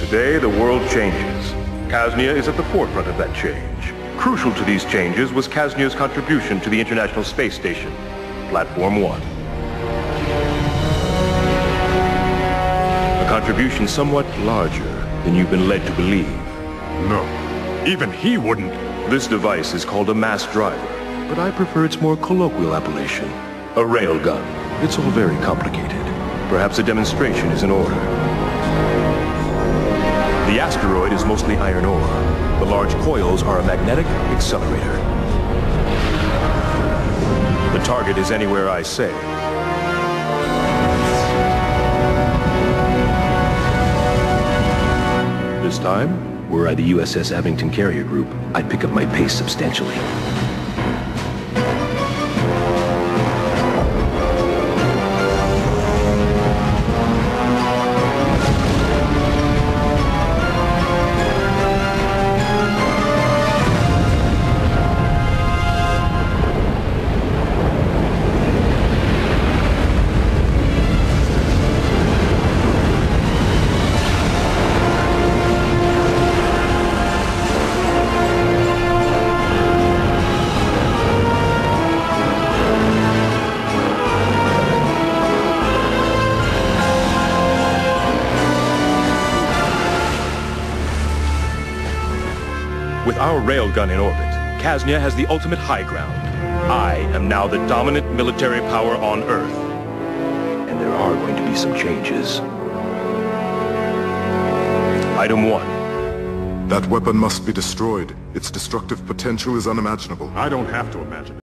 Today, the world changes. Kaznia is at the forefront of that change. Crucial to these changes was Kaznia's contribution to the International Space Station, Platform 1. A contribution somewhat larger than you've been led to believe. No, even he wouldn't. This device is called a mass driver, but I prefer its more colloquial appellation, a railgun. It's all very complicated. Perhaps a demonstration is in order. The asteroid is mostly iron ore. The large coils are a magnetic accelerator. The target is anywhere I say. This time, were I the USS Abington Carrier Group, I'd pick up my pace substantially. With our railgun in orbit, Kaznia has the ultimate high ground. I am now the dominant military power on Earth. And there are going to be some changes. Item 1. That weapon must be destroyed. Its destructive potential is unimaginable. I don't have to imagine.